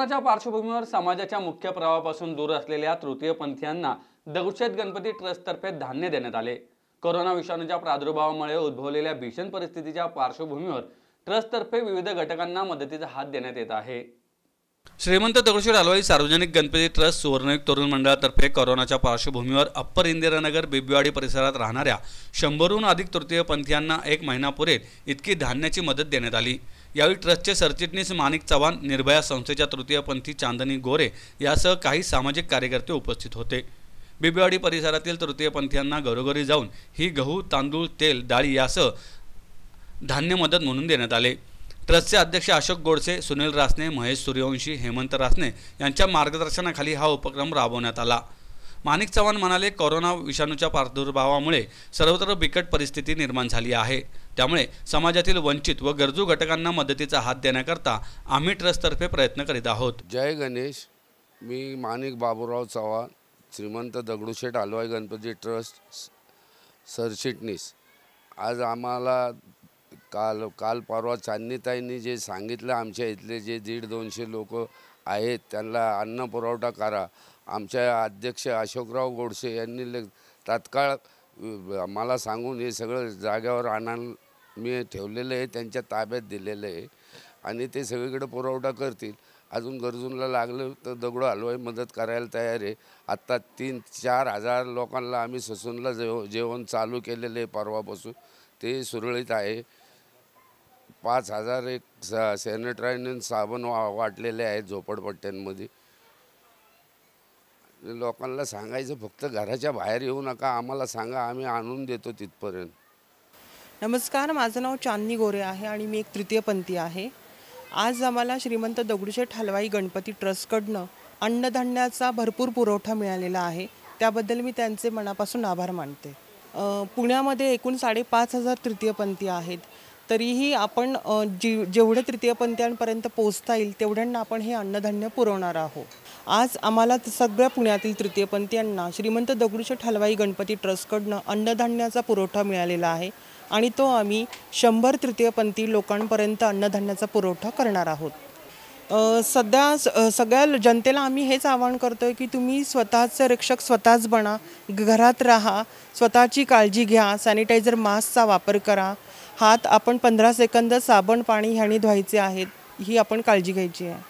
कोरोनाच्या पार्श्वभूमीवर समाजाच्या मुख्य प्रवाहापासून दूर असलेल्या तृतीयपंथीयांना दगडूशेठ गणपती ट्रस्टतर्फे धान्य देण्यात आले. कोरोना विषाणूच्या प्रादुर्भावामुळे उद्भवलेल्या भीषण परिस्थितीच्या पार्श्वभूमीवर ट्रस्टतर्फे विविध घटकांना मदतीचा हात देण्यात येत आहे. श्रीमंत दगडूशेठ हलवाई सार्वजनिक गणपती ट्रस्ट सुवर्णयुग तरुण मंडळातर्फे कोरोनाच्या पार्श्वभूमीवर अप्पर इंदिरानगर बिबवाडी परिसरात राहणाऱ्या शंभरहून अधिक तृतीयपंथीयांना एक महिना पुरेल इतकी धान्याची मदत देण्यात आली. यावेळी ट्रस्टचे सरचिटणीस माणिक चव्हाण निर्भया संस्थेच्या तृतीयपंथी चांदनी गोरे यासह काही सामाजिक कार्यकर्ते उपस्थित होते. बिबेवाडी परिसरातील तृतीयपंथीयांना घरोघरी जाऊन ही गहू तांदूळ तेल डाळी यासह धान्य मदत म्हणून देण्यात आले. ट्रस्टचे अध्यक्ष अशोक गोडसे सुनील रासने महेश सूर्यवंशी हेमंत रासने यांच्या मार्गदर्शनाखाली हा उपक्रम राबवण्यात आला. माणिक चव्हाण म्हणाले कोरोना विषाणूच्या प्रादुर्भावामुळे सर्वत्र बिकट परिस्थिती निर्माण झाली आहे. त्यामुळे समाजातील वंचित व गरजू घटकांना मदतीचा हात देण्याकरता आम्ही ट्रस्टतर्फे प्रयत्न करीत आहोत. जय गणेश. मी माणिक बाबूराव चव्हाण श्रीमंत दगडूशेठ हलवाई गणपती ट्रस्ट स- सरचिटणीस आज आम्हाला काल काल परवा चांदनीताईंनी जे सांगितलं आमच्या इथले जे दीड दोनशे लोक आहेत त्यांना अन्न पुरवठा करा. आमच्या अध्यक्ष अशोकराव गोडसे यांनी तात्काळ मला सांगून हे सगळं जाग्यावर आणायला मी ठेवलेलं आहे त्यांच्या ताब्यात दिलेलं आहे आणि ते सगळीकडे पुरवठा करतील. अजून गरजूंना लागलं तर दगडू हलवाई मदत करायला तयार आहे. आत्ता तीन चार हजार लोकांना आम्ही ससूनला जेव जेवण चालू केलेलं आहे परवापासून. ते सुरळीत आहे. पाच हजार एक सा सॅनिटायझर साबण वा वाटलेले आहेत झोपडपट्ट्यांमध्ये. लोकांना सांगायचं फक्त घराच्या बाहेर येऊ नका आम्हाला सांगा आम्ही आणून देतो तिथपर्यंत. नमस्कार माझं नाव चांदनी गोरे आहे आणि मी एक तृतीयपंथी आहे. आज आम्हाला श्रीमंत दगडूशेठ हलवाई गणपती ट्रस्टकडनं अन्नधान्याचा भरपूर पुरवठा मिळालेला आहे. त्याबद्दल मी त्यांचे मनापासून आभार मानते. पुण्यामध्ये एकूण साडेपाच हजार तृतीयपंथी आहेत. तरीही आपण जी जेवढे तृतीयपंथीयांपर्यंत पोचता येईल तेवढ्यांना आपण हे अन्नधान्य पुरवणार आहोत. आज आम्हाला सगळ्या पुण्यातील तृतीयपंथीयांना श्रीमंत दगडूशेठ हलवाई गणपती ट्रस्टकडनं अन्नधान्याचा पुरवठा मिळालेला आहे. आणि तो आम्ही शंभर तृतीयपंथी लोकांपर्यंत अन्नधान्याचा पुरवठा करणार आहोत. सध्या स- सगळ्या ल- जनतेला आम्ही हेच आवाहन करतो आहे की तुम्ही स्वतःचं रक्षक स्वतःच बना घरात राहा स्वतःची काळजी घ्या सॅनिटायझर मास्कचा वापर करा. हात आपण पंधरा सेकंद साबण पाणी ह्याने धुवायचे आहेत ही आपण काळजी घ्यायची आहे.